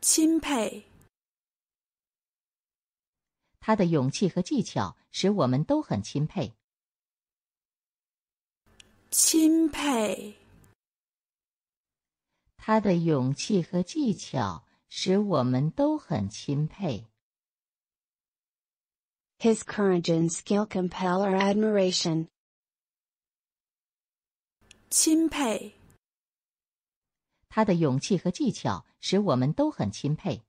钦佩。他的勇气和技巧使我们都很钦佩。钦佩。他的勇气和技巧使我们都很钦佩。His courage and skill compel our admiration. 钦佩。他的勇气和技巧使我们都很钦佩。